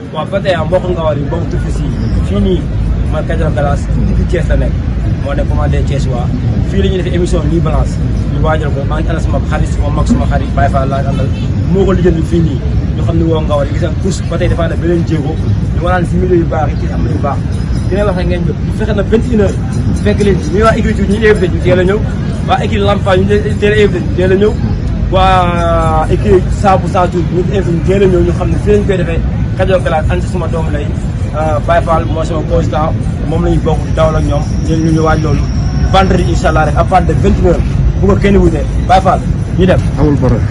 waaw ba tey ah mbokk nga war yi mbokk tuuti si fii nii man Kajoor Galaas digg Thiès la nekk moo nekk commandé Thiès waa fii la ñuy defee émission Nuit Blanche ñu waajal ko maa ngi ànd sama xarit sama mag sama xarit Baye Fall laa àndal moo ko lijjanti fii nii ñu xam ne woo nga war yi gis nga course ba tey dafa def beneen jéego ñu waraan si milieu yu baax yi ci am yu baax dina wax rek ngeen jóg fexe na 21 heures fekk leen ci ñuy waa écriture ñu invité ñu teel a ñëw waa équipe Lamp Fall ñu ngi teel a invité ñu teel a ñëw waa équipe saabu saatu ñu ngi invité ñu teel a ñëw ñu xam ne fii lañ koy defee Kajoor Galaas ànd si suma doomu lay Baye Fall mooy sama constat moom la ñu bokk di dawal ak ñoom ñun ñu ngi waaj loolu vendredi incha allah rek à partir de 21h bu ko kenn wutee Baye Fall ñu dem. amul problème.